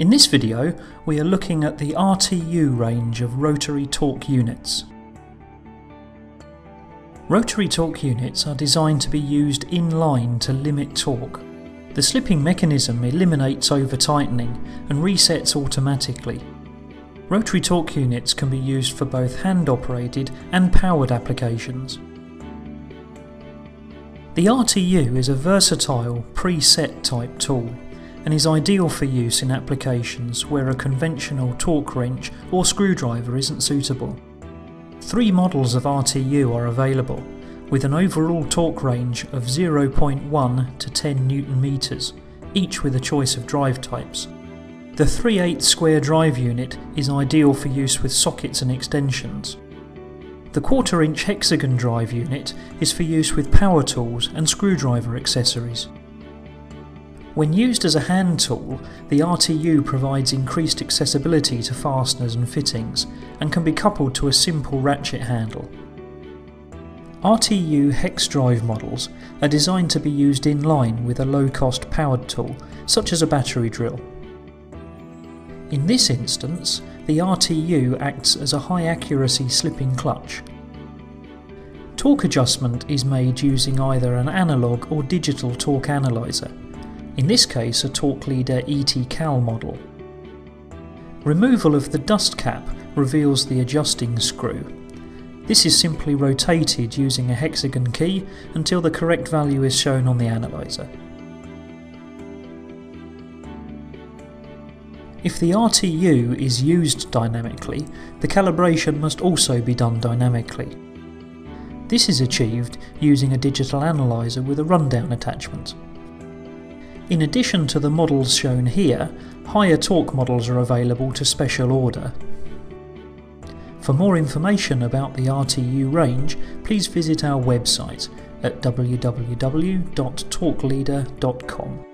In this video, we are looking at the RTU range of rotary torque units. Rotary torque units are designed to be used in line to limit torque. The slipping mechanism eliminates over-tightening and resets automatically. Rotary torque units can be used for both hand-operated and powered applications. The RTU is a versatile, preset type tool and is ideal for use in applications where a conventional torque wrench or screwdriver isn't suitable. Three models of RTU are available, with an overall torque range of 0.1 to 10 newton meters, each with a choice of drive types. The 3 8 square drive unit is ideal for use with sockets and extensions. The quarter inch hexagon drive unit is for use with power tools and screwdriver accessories. When used as a hand tool, the RTU provides increased accessibility to fasteners and fittings and can be coupled to a simple ratchet handle. RTU hex drive models are designed to be used in line with a low-cost powered tool, such as a battery drill. In this instance, the RTU acts as a high accuracy slipping clutch. Torque adjustment is made using either an analog or digital torque analyzer in this case a Torqueleader ET Cal model. Removal of the dust cap reveals the adjusting screw. This is simply rotated using a hexagon key until the correct value is shown on the analyzer. If the RTU is used dynamically, the calibration must also be done dynamically. This is achieved using a digital analyzer with a rundown attachment. In addition to the models shown here, higher torque models are available to special order. For more information about the RTU range, please visit our website at www.torqueleader.com.